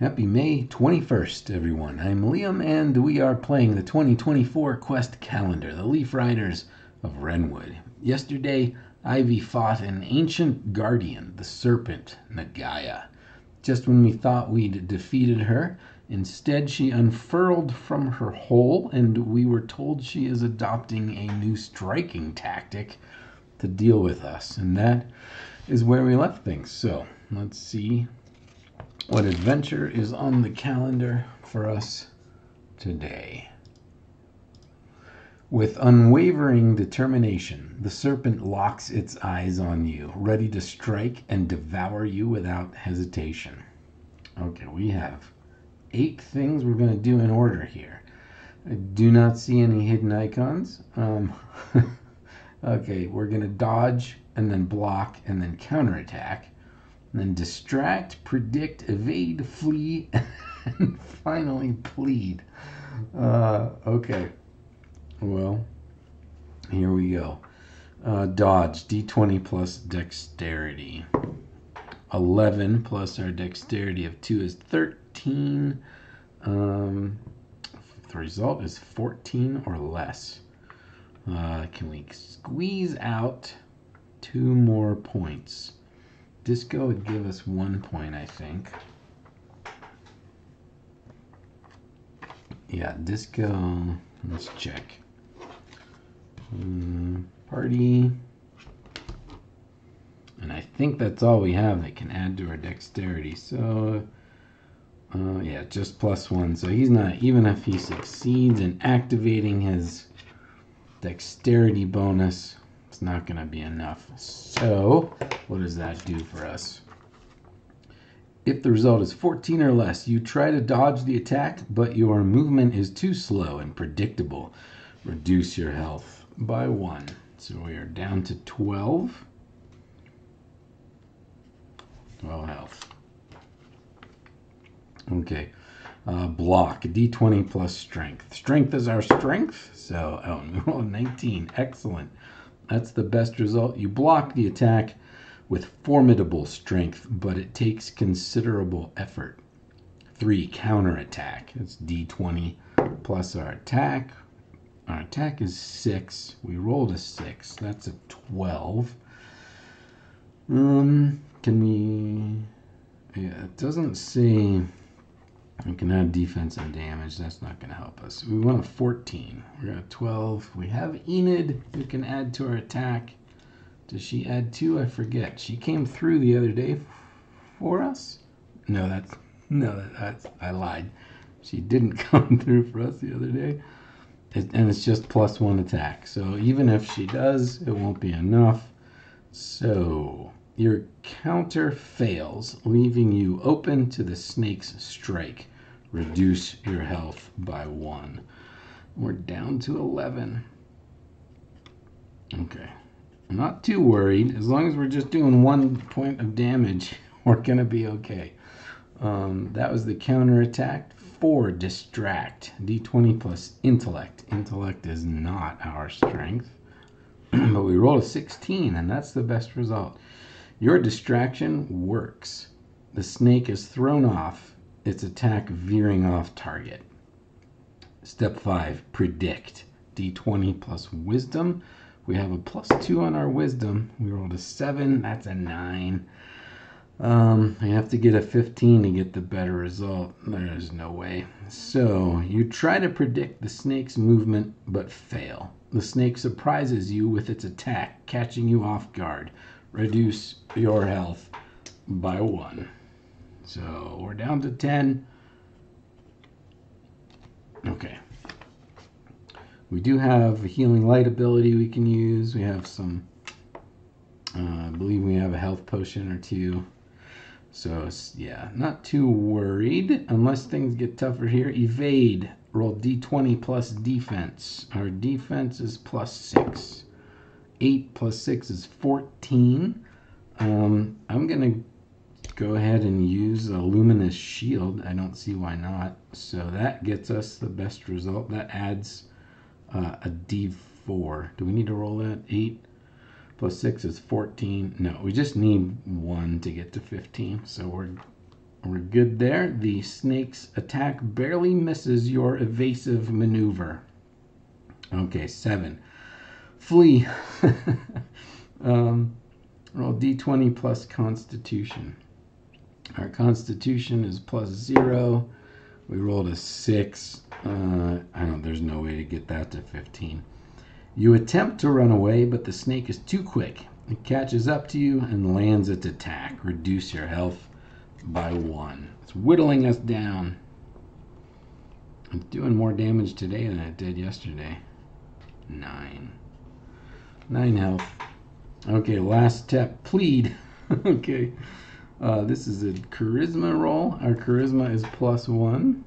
Happy May 21st, everyone. I'm Liam, and we are playing the 2024 Quest Calendar, the Leaf Riders of Wrenwood. Yesterday, Ivy fought an ancient guardian, the serpent Nagaya. Just when we thought we'd defeated her, instead she unfurled from her hole, and we were told she is adopting a new striking tactic to deal with us. And that is where we left things. So let's see what adventure is on the calendar for us today. With unwavering determination, the serpent locks its eyes on you, ready to strike and devour you without hesitation. Okay, we have eight things we're going to do in order here. I do not see any hidden icons. Um, okay, we're going to dodge and then block and then counterattack then distract, predict, evade, flee, and finally plead. Uh, okay. Well, here we go. Uh, dodge, d20 plus dexterity. 11 plus our dexterity of 2 is 13. Um, the result is 14 or less. Uh, can we squeeze out two more points? Disco would give us one point, I think. Yeah, disco. Let's check. Um, party. And I think that's all we have that can add to our dexterity. So, uh, yeah, just plus one. So he's not, even if he succeeds in activating his dexterity bonus, it's not going to be enough. So, what does that do for us? If the result is 14 or less, you try to dodge the attack, but your movement is too slow and predictable. Reduce your health by one. So we are down to 12. 12 health. Okay. Uh, block, d20 plus strength. Strength is our strength, so oh, 19. Excellent. That's the best result. You block the attack with formidable strength, but it takes considerable effort. Three, counterattack. It's d20 plus our attack. Our attack is six. We rolled a six. That's a 12. Um, can we, yeah, it doesn't say we can add defense and damage. That's not going to help us. We want a 14. We're at 12. We have Enid who can add to our attack. Does she add two? I forget. She came through the other day for us. No, that's no, that's I lied. She didn't come through for us the other day. And it's just plus one attack. So even if she does, it won't be enough. So your counter fails, leaving you open to the snake's strike. Reduce your health by one. We're down to 11. Okay. I'm not too worried. As long as we're just doing one point of damage, we're going to be okay. Um, that was the counter attack. Four, distract. D20 plus intellect. Intellect is not our strength. but we rolled a 16, and that's the best result. Your distraction works. The snake is thrown off, its attack veering off target. Step 5 Predict. D20 plus wisdom. We have a plus 2 on our wisdom. We rolled a 7, that's a 9. Um, I have to get a 15 to get the better result. There's no way. So, you try to predict the snake's movement, but fail. The snake surprises you with its attack, catching you off guard reduce your health by one. So we're down to 10. Okay. We do have a healing light ability we can use. We have some, uh, I believe we have a health potion or two. So yeah, not too worried unless things get tougher here. Evade. Roll d20 plus defense. Our defense is plus 6. 8 plus 6 is 14. Um, I'm going to go ahead and use a luminous shield. I don't see why not. So that gets us the best result. That adds uh, a d4. Do we need to roll that? 8 plus 6 is 14. No, we just need 1 to get to 15. So we're We're good there. The snake's attack barely misses your evasive maneuver. Okay, seven. Flee. um, roll d20 plus constitution. Our constitution is plus zero. We rolled a six. Uh, I don't. There's no way to get that to 15. You attempt to run away, but the snake is too quick. It catches up to you and lands its attack. Reduce your health by one. It's whittling us down. It's doing more damage today than it did yesterday. Nine. Nine health. Okay, last step. Plead. okay. Uh, this is a charisma roll. Our charisma is plus one.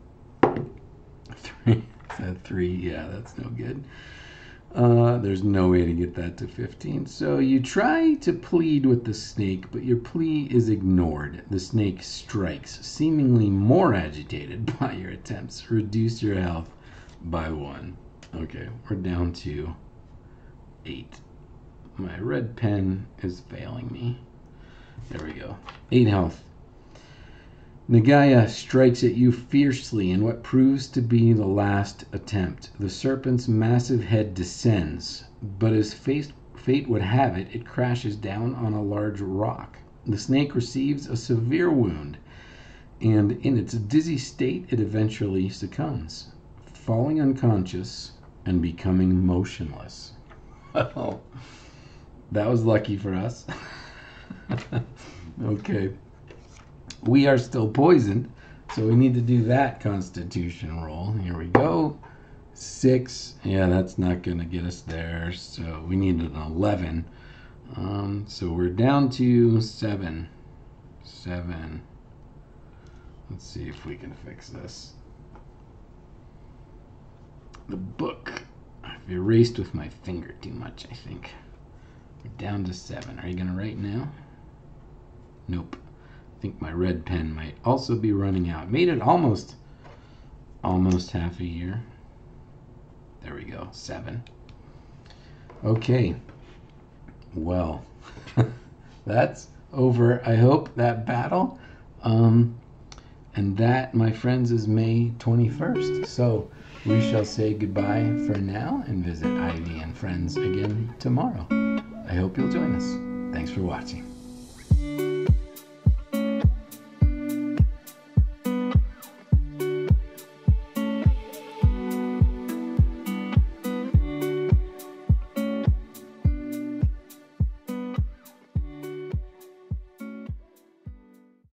Three. Is that three? Yeah, that's no good. Uh, there's no way to get that to 15. So you try to plead with the snake, but your plea is ignored. The snake strikes, seemingly more agitated by your attempts. Reduce your health by one. Okay, we're down to eight. My red pen is failing me. There we go. Eight health. Nagaya strikes at you fiercely in what proves to be the last attempt. The serpent's massive head descends, but as fate, fate would have it, it crashes down on a large rock. The snake receives a severe wound, and in its dizzy state, it eventually succumbs, falling unconscious and becoming motionless. Well, that was lucky for us. okay we are still poisoned. So we need to do that constitution roll. Here we go. Six. Yeah, that's not going to get us there. So we need an 11. Um, so we're down to seven. Seven. Let's see if we can fix this. The book. I've erased with my finger too much, I think. Down to seven. Are you going to write now? Nope I think my red pen might also be running out. Made it almost, almost half a year. There we go, seven. Okay, well, that's over. I hope that battle. Um, and that, my friends, is May 21st. So we shall say goodbye for now and visit Ivy and friends again tomorrow. I hope you'll join us. Thanks for watching.